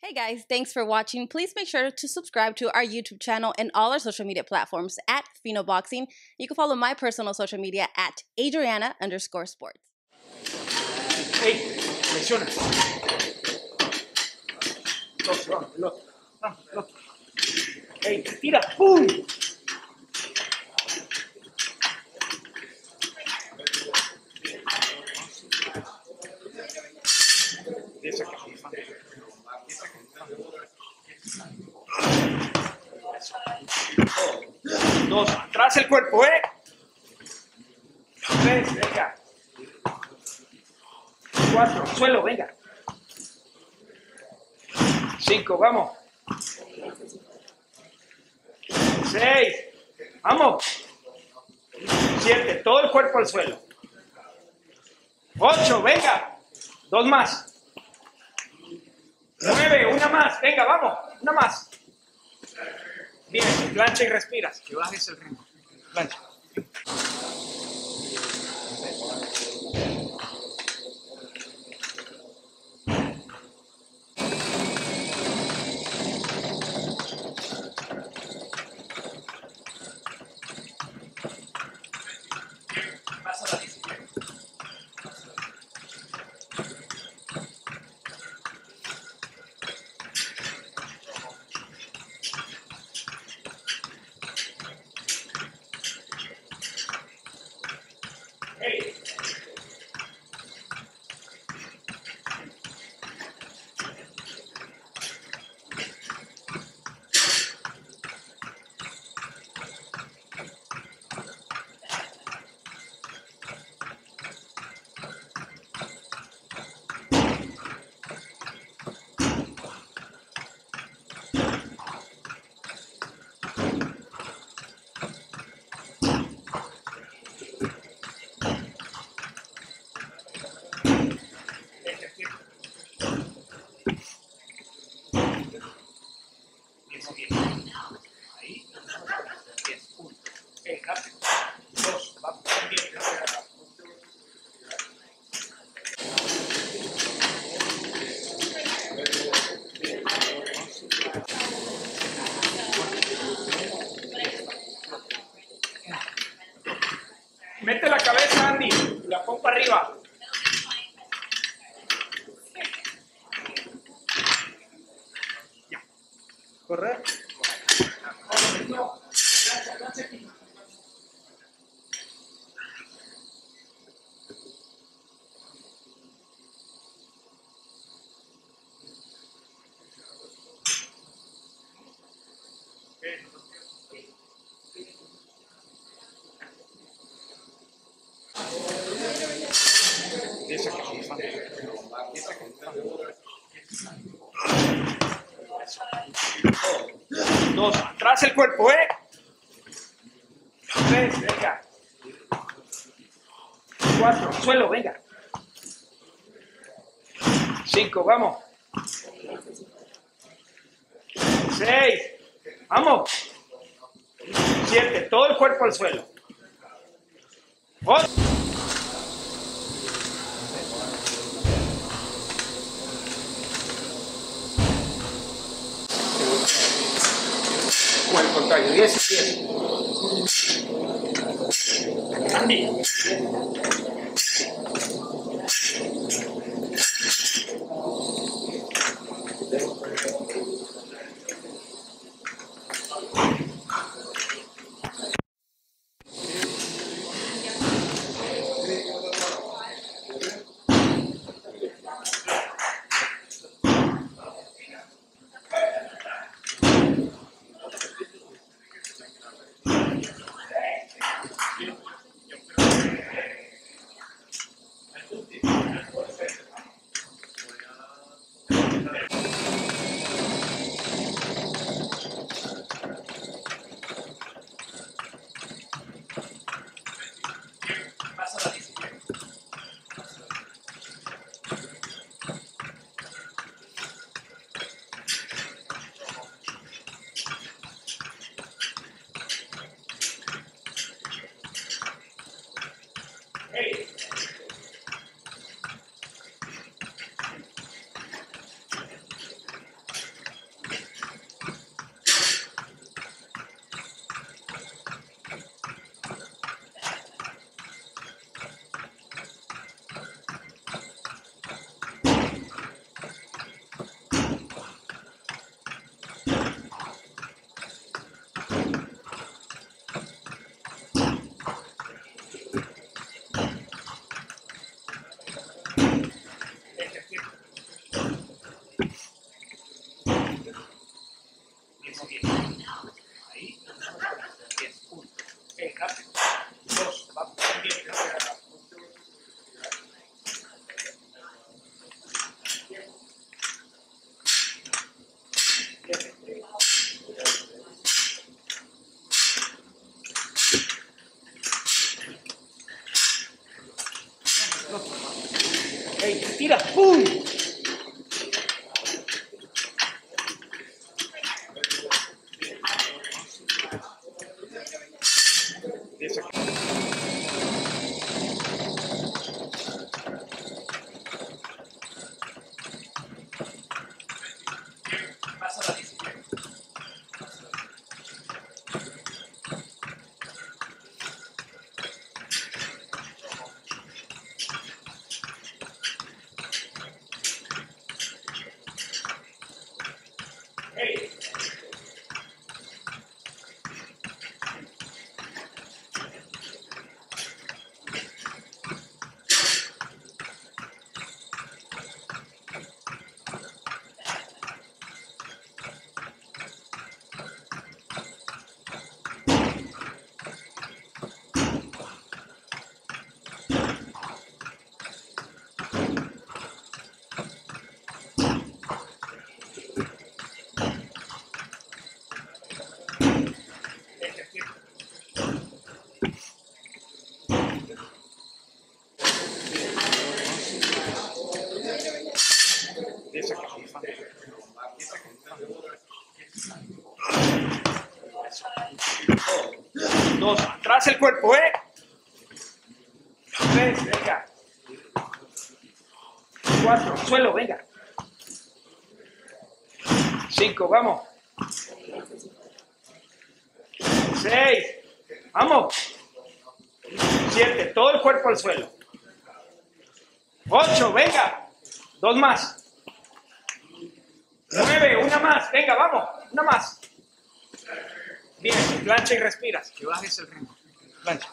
Hey guys, thanks for watching. Please make sure to subscribe to our YouTube channel and all our social media platforms at Phenoboxing. You can follow my personal social media at Adriana underscore sports. Ey, presiona. Dos, vamos, el otro. Vamos, el otro. Ey, tira, ¡pum! Dos, atrás el cuerpo, ¿eh? Tres, venga. Cuatro, suelo, venga. Cinco, vamos. Seis, vamos. Siete, todo el cuerpo al suelo. Ocho, venga. Dos más. Nueve, una más. Venga, vamos. Una más. Bien, plancha y respiras. Que bajes el ritmo. Plancha. Correr. Dos, atrás el cuerpo, ¿eh? Tres, venga. Cuatro, suelo, venga. Cinco, vamos. Seis, vamos. Siete, todo el cuerpo al suelo. Ocho. O al contrario, 10 y Tira. ¡Pum! Dos, atrás el cuerpo, ¿eh? Tres, venga. Cuatro, suelo, venga. Cinco, vamos. Seis, vamos. Siete, todo el cuerpo al suelo. Ocho, venga. Dos más. Nueve, una más. Venga, vamos. Una más. Bien, plancha y respiras. Que bajes el ritmo. Plancha.